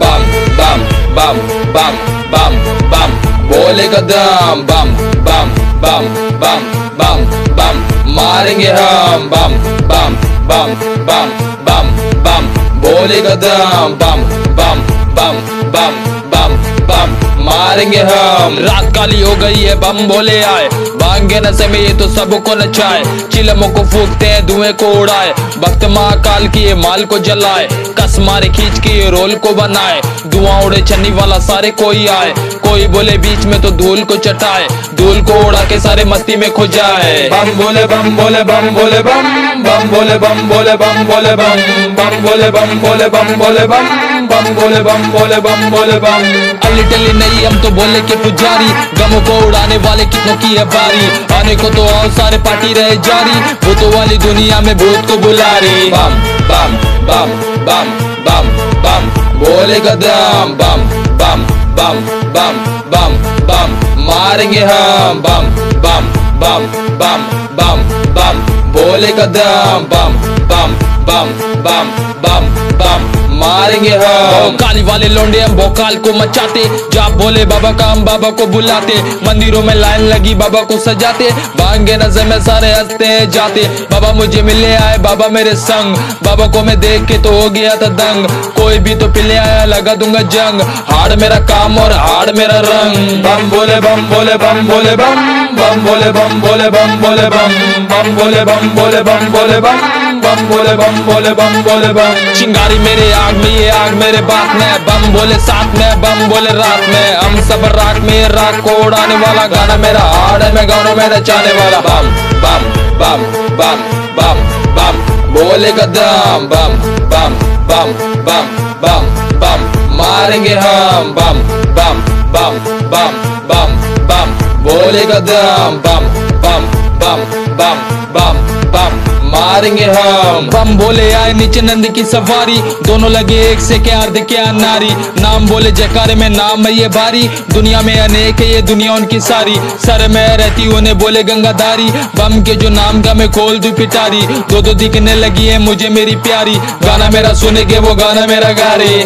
bam bam bam bam bam bam बोलेगा दम बम बम बम बम बम बम मारेंगे हम बम बम बम बम बम बम बोलेगा दम बम बम बम बम बम बम मारेंगे हम। रात काली हो गई है, बम बोले आए। भांगे नशे में ये तो सबको नचाए चिलमों को फूकते हैं, धुएँ को उड़ाए। भक्त महाकाल की ये माल को जलाए। कस मारे, खींच के ये रोल को बनाए। धुआँ उड़े छन्नी वाला सारे कोई आए। कोई बोले बीच में तो धूल को चटाए। धूल को उड़ा के सारे मस्ती में खो जाए बम बोले बम बोले बम बोले, बम। बम बोले बम बोले बम बोले, बम। बम बोले बम बोले बम बोले, बम। बम बोले बम बोले बम बोले बम अली टली नहीं हम तो बोले के पुजारी गमों को उड़ाने वाले कितनों की है बारी आने को तो आओ सारे पार्टी रहे जारी भूतों वाली दुनिया में भूत को बुला रही बम बम बम बम बम बम बोले कदम बम बम बम बम बम बम मारेंगे हम बम बम बम बम बम बम बोले कदम बम बम बम बम बम बम मारेंगे हम। काली वाले लोंडे हम भोकाल को मचाते। जब बोले बाबा का, हम बाबा को बुलाते। मंदिरों में लाइन लगी बाबा को सजाते। भांगे नज़र में सारे हँसते हैं, जाते। बाबा मुझे मिले आए, बाबा मेरे संग। बाबा को मैं देख के तो हो गया था दंग। कोई भी तो पिले आया, लगा दूँगा जंग। हाड़ मेरा काम और हाड़ मेरा रंग। बम बोले बम बोले बम बोले, बम। बम बोले बम बोले बम बोले, बम। बम बोले बम बोले बम बोले, बम। बम बोले बम बोले बम बोले बम चिंगारी मेरे आग में ये आग मेरे बात में बम बोले साथ में बम बोले रात में हम सब रात में रात को उड़ाने वाला गाना मेरा है मैं गानों में नचाने वाला बम बम बम बम बम बम बोले कदम बम बम बम बम बम बम मारेंगे हम बम बम बम बम बम बम बोले कदम बम बम बम बम बम बम मारेंगे हम। बम बोले आए नीचे नंद की सवारी। दोनों लगे एक से क्या अर्ध क्या नारी। नाम बोले जयकारे में नाम है ये भारी दुनिया में अनेक है ये दुनिया उनकी सारी। सर में रहती उन्हें बोले गंगाधारी। बम के जो नाम का मैं खोल दू पिटारी। दो दो दिखने लगी है मुझे मेरी प्यारी। गाना मेरा सुनेगे वो गाना मेरा गा रही